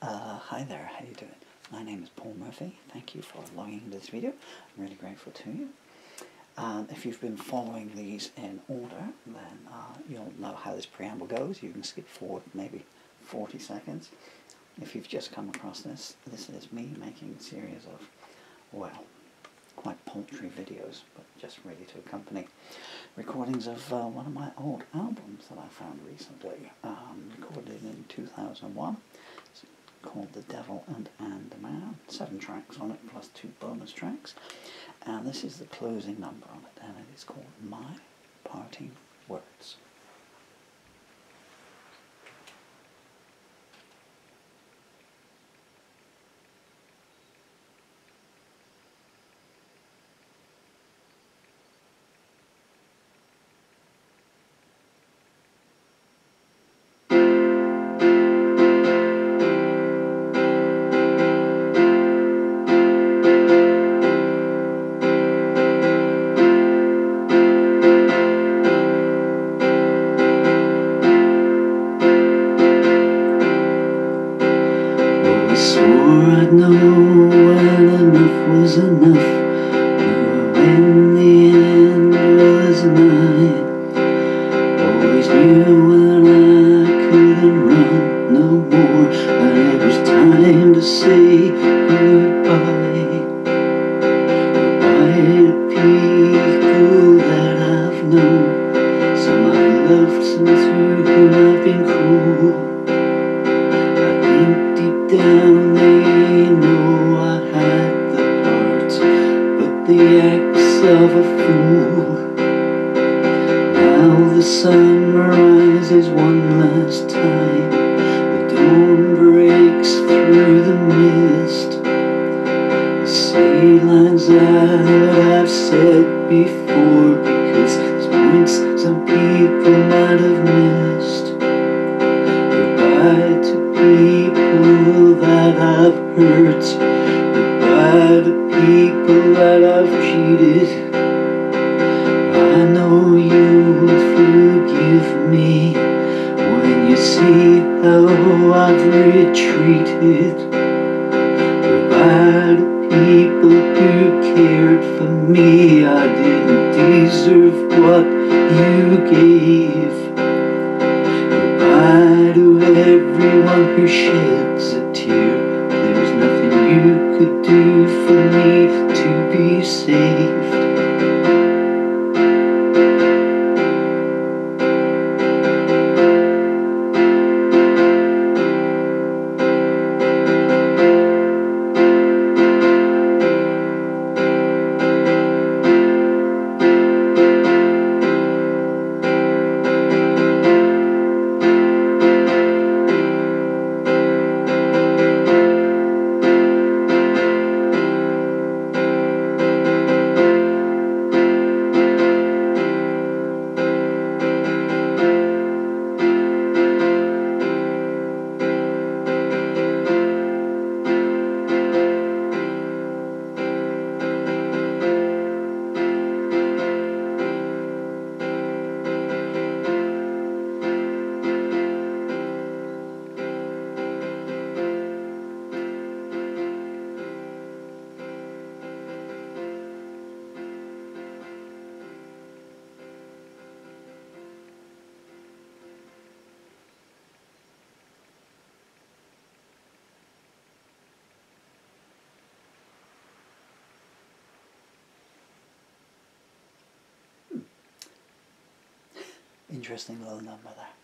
Uh, hi there, how you doing? My name is Paul Murphy. Thank you for logging into this video. I'm really grateful to you. Um, if you've been following these in order, then uh, you'll know how this preamble goes. You can skip forward maybe 40 seconds. If you've just come across this, this is me making a series of, well, quite paltry videos, but just ready to accompany recordings of uh, one of my old albums that I found recently, um, recorded in 2001. Called The Devil and Anne Man. Seven tracks on it, plus two bonus tracks. And this is the closing number on it, and it is called My Parting Words. I think deep down they know I had the heart, but the acts of a fool. Now the sun rises one last time, the dawn breaks through the mist. The sea lines out I've said before, because there's points I've hurt. Goodbye to people that I've cheated. I know you'll forgive me when you see how I've retreated. Goodbye to people who cared for me. I didn't deserve what you gave. Interesting little number there.